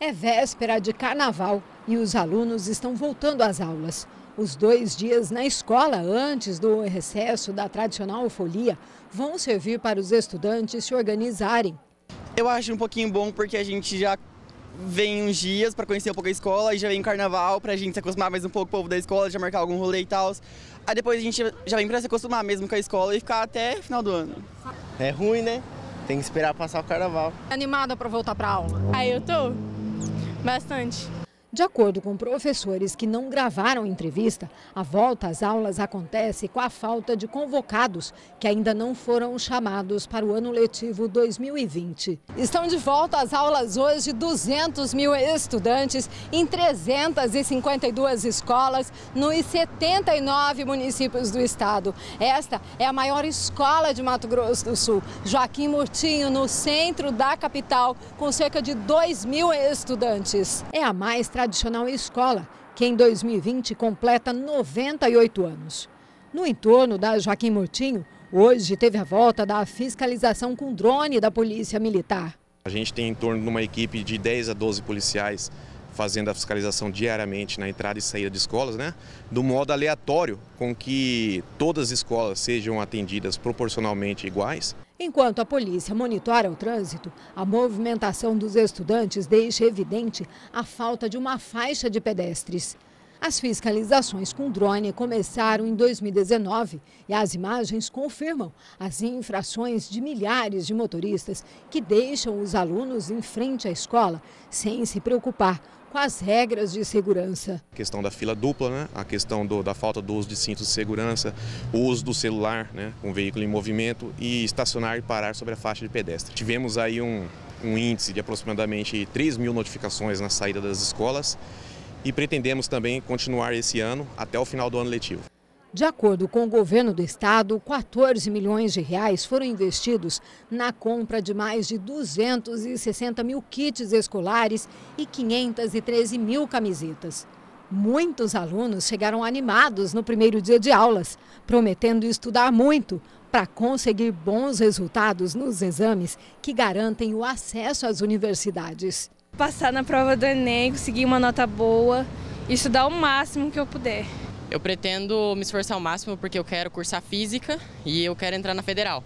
É véspera de carnaval e os alunos estão voltando às aulas. Os dois dias na escola antes do recesso da tradicional folia vão servir para os estudantes se organizarem. Eu acho um pouquinho bom porque a gente já vem uns dias para conhecer um pouco a escola e já vem carnaval para a gente se acostumar mais um pouco com o povo da escola, já marcar algum rolê e tal. Aí depois a gente já vem para se acostumar mesmo com a escola e ficar até final do ano. É ruim, né? Tem que esperar passar o carnaval. Animada para voltar para aula? Aí eu tô. Bastante. De acordo com professores que não gravaram entrevista, a volta às aulas acontece com a falta de convocados que ainda não foram chamados para o ano letivo 2020. Estão de volta às aulas hoje 200 mil estudantes em 352 escolas nos 79 municípios do estado. Esta é a maior escola de Mato Grosso do Sul, Joaquim Murtinho, no centro da capital, com cerca de 2 mil estudantes. É a mais tradicional escola, que em 2020 completa 98 anos. No entorno da Joaquim Murtinho, hoje teve a volta da fiscalização com drone da Polícia Militar. A gente tem em torno de uma equipe de 10 a 12 policiais fazendo a fiscalização diariamente na entrada e saída de escolas, né? Do modo aleatório, com que todas as escolas sejam atendidas proporcionalmente iguais. Enquanto a polícia monitora o trânsito, a movimentação dos estudantes deixa evidente a falta de uma faixa de pedestres. As fiscalizações com drone começaram em 2019 e as imagens confirmam as infrações de milhares de motoristas que deixam os alunos em frente à escola sem se preocupar com as regras de segurança. A questão da fila dupla, né? a questão do, da falta do uso de cintos de segurança, o uso do celular né? com veículo em movimento e estacionar e parar sobre a faixa de pedestre. Tivemos aí um, um índice de aproximadamente 3 mil notificações na saída das escolas e pretendemos também continuar esse ano até o final do ano letivo. De acordo com o governo do estado, 14 milhões de reais foram investidos na compra de mais de 260 mil kits escolares e 513 mil camisetas. Muitos alunos chegaram animados no primeiro dia de aulas, prometendo estudar muito para conseguir bons resultados nos exames que garantem o acesso às universidades. Passar na prova do Enem, conseguir uma nota boa, estudar o máximo que eu puder. Eu pretendo me esforçar ao máximo porque eu quero cursar física e eu quero entrar na federal.